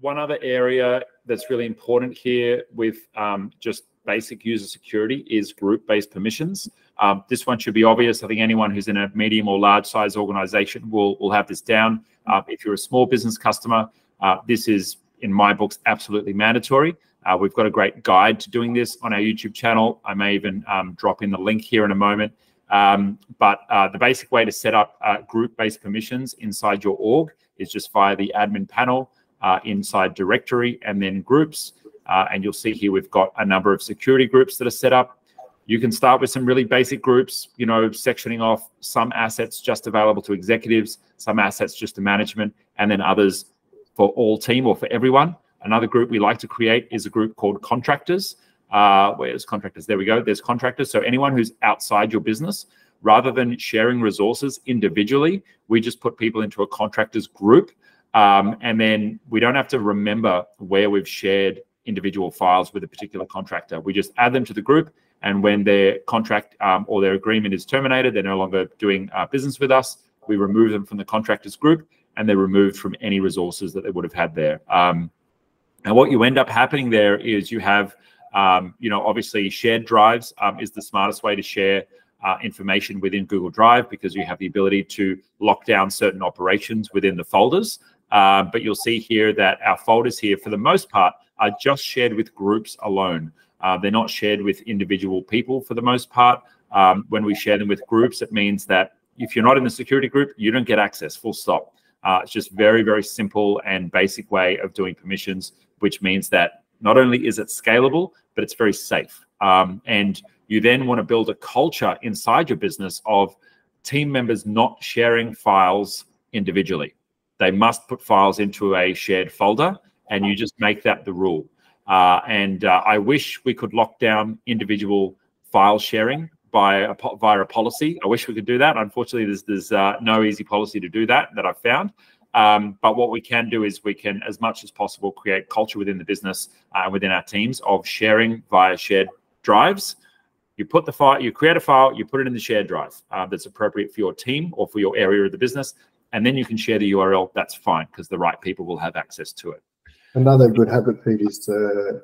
one other area that's really important here with um, just basic user security is group-based permissions. Um, this one should be obvious. I think anyone who's in a medium or large size organization will, will have this down. Uh, if you're a small business customer, uh, this is, in my books, absolutely mandatory. Uh, we've got a great guide to doing this on our YouTube channel. I may even um, drop in the link here in a moment. Um, but uh, the basic way to set up uh, group-based permissions inside your org is just via the admin panel uh, inside directory and then groups. Uh, and you'll see here we've got a number of security groups that are set up. You can start with some really basic groups, you know, sectioning off some assets just available to executives, some assets just to management, and then others for all team or for everyone. Another group we like to create is a group called contractors. Uh, where's contractors? There we go. There's contractors. So anyone who's outside your business, rather than sharing resources individually, we just put people into a contractors group. Um, and then we don't have to remember where we've shared individual files with a particular contractor. We just add them to the group. And when their contract um, or their agreement is terminated, they're no longer doing uh, business with us. We remove them from the contractors group and they're removed from any resources that they would have had there. Um, and what you end up happening there is you have, um, you know, obviously shared drives um, is the smartest way to share uh, information within Google Drive because you have the ability to lock down certain operations within the folders. Uh, but you'll see here that our folders here, for the most part, are just shared with groups alone. Uh, they're not shared with individual people for the most part. Um, when we share them with groups, it means that if you're not in the security group, you don't get access, full stop. Uh, it's just very, very simple and basic way of doing permissions, which means that not only is it scalable, but it's very safe. Um, and you then want to build a culture inside your business of team members not sharing files individually. They must put files into a shared folder, and you just make that the rule. Uh, and uh, I wish we could lock down individual file sharing by a, via a policy. I wish we could do that. Unfortunately, there's there's uh, no easy policy to do that that I've found. Um, but what we can do is we can, as much as possible, create culture within the business and uh, within our teams of sharing via shared drives. You put the file, you create a file, you put it in the shared drive uh, that's appropriate for your team or for your area of the business, and then you can share the URL. That's fine because the right people will have access to it. Another good habit, Pete, is to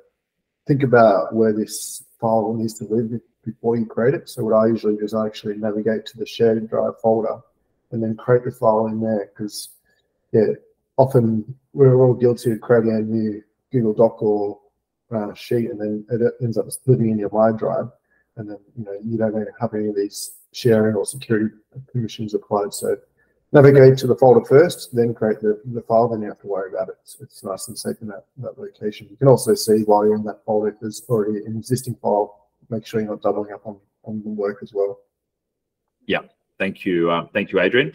think about where this file needs to live before you create it. So what I usually do is I actually navigate to the shared drive folder and then create the file in there because yeah, often we're all guilty of creating a new Google Doc or uh, sheet and then it ends up living in your OneDrive and then you know you don't have any of these sharing or security permissions applied. So navigate to the folder first, then create the, the file, then you have to worry about it. It's, it's nice and safe in that, that location. You can also see while you're in that folder if there's already an existing file, make sure you're not doubling up on, on the work as well. Yeah, thank you. Uh, thank you, Adrian.